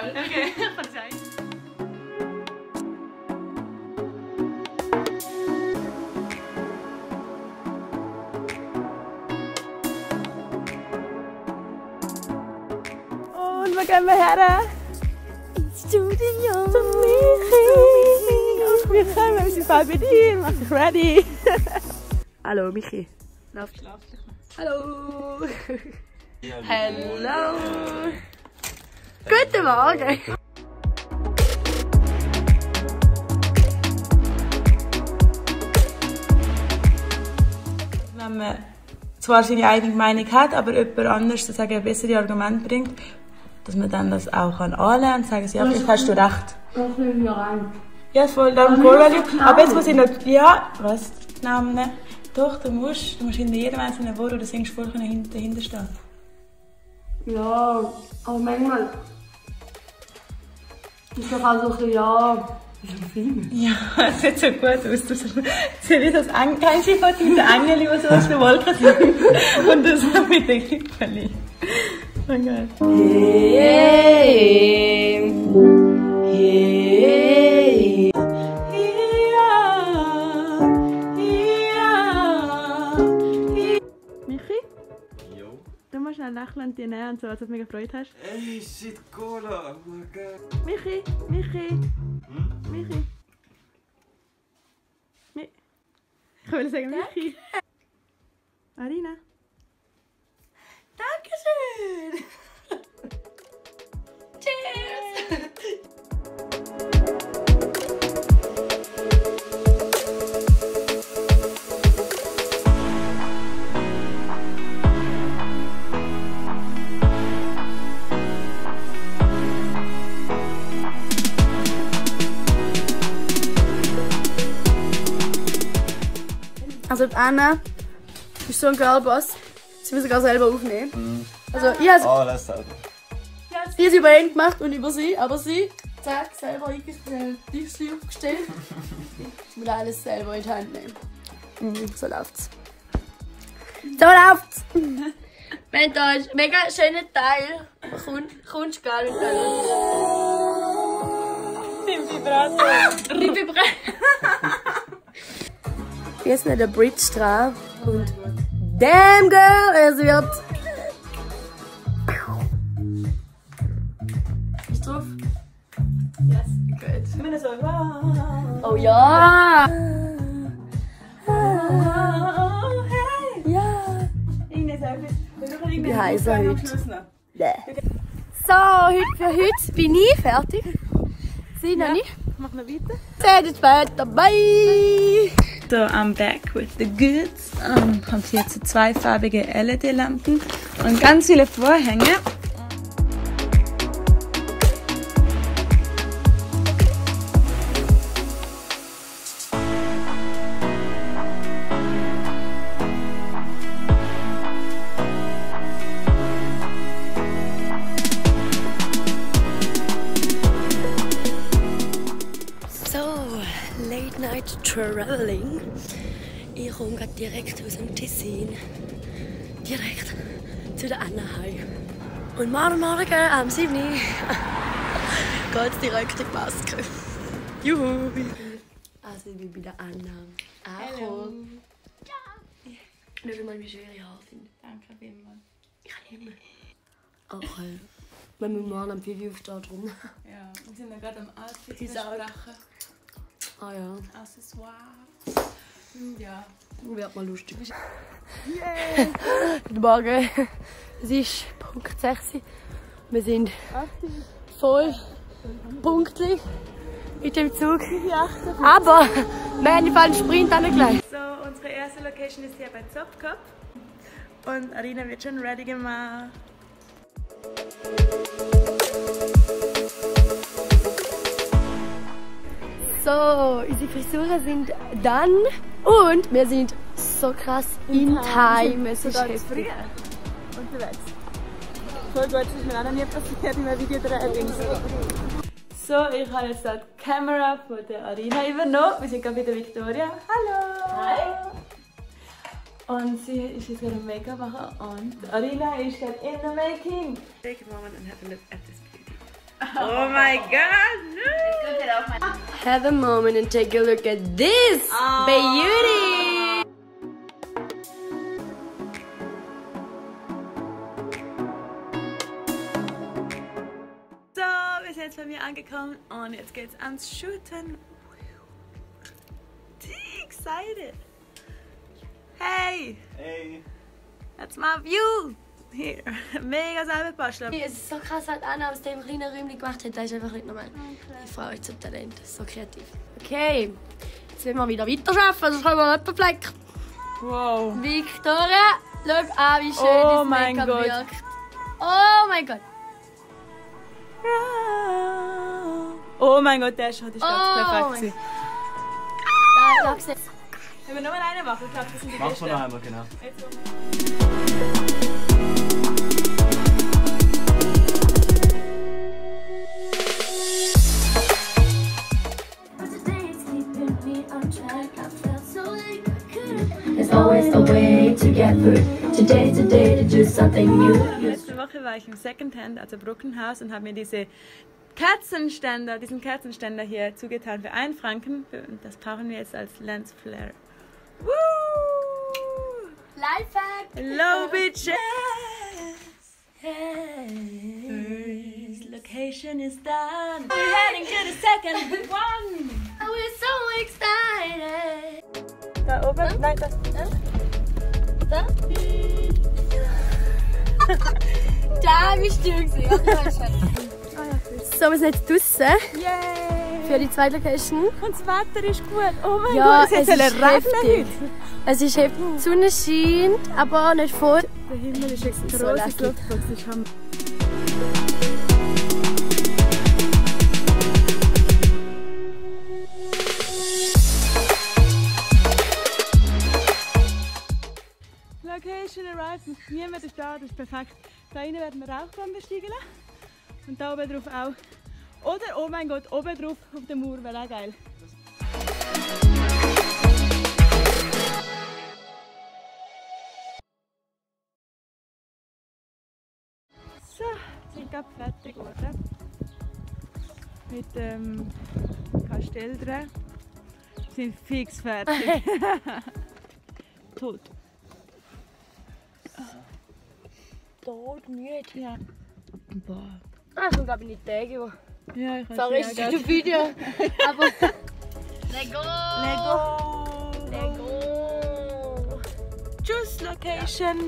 Fall. Okay, kann sein. Und wo gehen wir her? Ins Studio. Zum Michi. Wir kommen, wir sind bald bei dir. Mach dich ready. Hallo, Michi. Läuft. Hallo. Hallo. Guten Morgen. Wenn man zwar seine eigene Meinung hat, aber jemand anders sozusagen ein besseres Argument bringt, dass man dann das auch kann anlernen und sagen, ja, vielleicht hast du recht. Das nehmen wir rein. Ja, voll, darum Core Value. Aber jetzt muss ich noch, ja, was? Namen? Doch, du musst, du musst hinter jedem einzelnen Wort, du singst, können dahinter stehen. Ja, aber manchmal ist doch auch so ein bisschen, ja, ist. Ja, es sieht so gut aus. Du siehst wie das Engel, kennst du die Foto mit den Engeln, die so aus der Wolke sind? Und das mit den Gipfeln. So geil. Michi, lächeln und dir nähern, so, als ob du mega Freude hast. Ey, shit, Cola. Oh mein Gott. Michi, Michi, Michi. Mi ich will sagen Michi. Arina. Also die Anna ist so ein Girlboss. Sie will sogar selber aufnehmen. Also ich habe Oh, das ist über ihn gemacht und über sie, aber sie zack, selber eingestellt, Tischchen aufgestellt. Ich will alles selber in die Hand nehmen. Mhm, so läuft's. So läuft's! Haben hier einen mega schönen Teil. Kunst, Kunstgal und alles. Im Vibrator. Die Jetzt noch der Bridge dran. Und damn girl, es wird. Ist drauf? Yes, gut. Ich bin so, wow. Oh ja! Oh. Ja! Wie heisst er heute? So, heute für heute bin ich fertig. Sie noch nicht? Mach noch weiter. Seid später, bye! So, I'm back with the goods. Ähm, haben hier jetzt zweifarbige LED-Lampen und ganz viele Vorhänge. Night Traveling. Ich komme gerade direkt aus dem Tessin. Direkt zu der Anna heim. Und morgen Morgen am 7. Uhr geht's direkt in die Maske. Juhu! Also ich bin bei der Anna. Angekommen. Ja! Schau mal, wie schön ich Haare finde. Danke vielmals. Ich kann immer. Okay. Wenn wir morgen am 5 Uhr aufstehen, drum. Ja, wir sind ja gerade am Outfit besprechen. Ah ja, Accessoires. Ja. wird mal lustig. Yeah. Guten Morgen. Es ist Punkt 6. Wir sind voll pünktlich mit dem Zug. Aber wir haben einen Sprint angelegt. So, unsere erste Location ist hier bei Zopkop. Und Arina wird schon ready gemacht. So, unsere Frisuren sind dann und wir sind so krass in time. Es ist heftig. Unterwegs. Voll gut, das ist mir auch noch nie passiert in einem Videodreh. So, ich habe jetzt die Kamera von der Arina übernommen. Wir sind gerade bei der Victoria. Hallo! Hi! Und sie ist jetzt gerade Make-up machen und Arina ist gerade in the making. Take a moment and have a look at this beauty. Oh my god! Have a moment and take a look at this ah. beauty. So, wir sind jetzt bei mir angekommen und jetzt geht's ans Shooten. Excited! Hey! Hey! That's my view! Hier, mega selber basteln. Es ist so krass, was Anna aus dem kleinen Räumchen gemacht hat. Das ist einfach nicht normal. Die Frau ist so Talent, so kreativ. Okay, jetzt müssen wir wieder weiterarbeiten, sonst können wir nicht perfekt. Wow! Victoria, schau an, wie schön Oh das mein Make-up Gott. wirkt. Oh mein Gott. Oh mein Gott, der Shot ist ganz Oh perfekt. Da jetzt. Wenn wir nur mal eine machen, ich glaube, das sind die Mach besten. mal noch einmal, genau. Letzte Woche war ich im Secondhand, also Brückenhaus, und habe mir diese Kerzenständer, diesen Kerzenständer hier zugetan für einen Franken. Das brauchen wir jetzt als Lensflare. Woo! Lifehack. Low bitches! First location is done. We're heading to the second one. We're so excited. Da oben, nein. Da? da bist du gewesen. So, wir sind jetzt draußen Yay! für die zweite Location. Und das Wetter ist gut. Oh mein Ja, Gott, es es ist heftig. Es ist heftig. Die Sonne scheint, aber nicht voll. Der Himmel ist extra So rosig Location arrived, niemand ist da, das ist perfekt. Da hinten werden wir Rauchbahn besteigen. Und da oben drauf auch. Oder, oh mein Gott, oben drauf auf der Mauer wäre auch geil. So, sind gerade fertig geworden. Mit dem Kastell drin. Sind fix fertig. Tot. Tot, müde. Ja. Boah. Ah, ich glaube nicht Tage, wo. Ja, ich weiß Sorry, nicht, ja, ein Video. Aber. Lego! Lego! Lego! Tschüss, Location!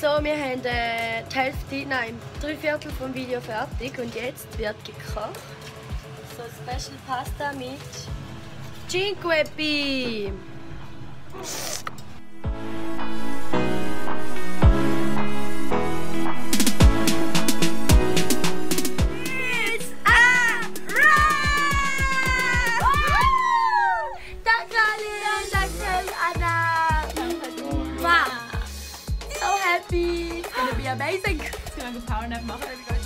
So, wir haben äh, die Hälfte, nein, drei Viertel vom Video fertig und jetzt wird gekocht. So Special Pasta mit Cinque Pi. Anna. Wow. So happy. It's gonna be amazing. Jetzt können wir einen Powernap machen.